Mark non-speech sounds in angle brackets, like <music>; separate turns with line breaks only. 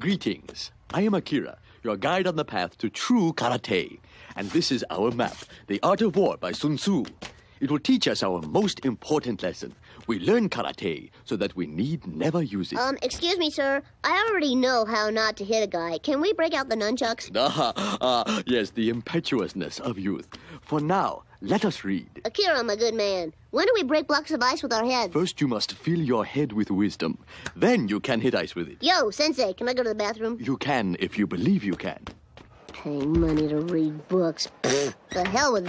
Greetings. I am Akira, your guide on the path to true karate. And this is our map, The Art of War by Sun Tzu. It will teach us our most important lesson. We learn karate so that we need never use it.
Um, excuse me, sir. I already know how not to hit a guy. Can we break out the nunchucks? <laughs>
Ah, ah, yes, the impetuousness of youth. For now, let us read.
Akira, my good man, when do we break blocks of ice with our heads?
First, you must fill your head with wisdom. Then you can hit ice with it.
Yo, Sensei, can I go to the bathroom?
You can if you believe you can.
Paying money to read books. <laughs> the hell with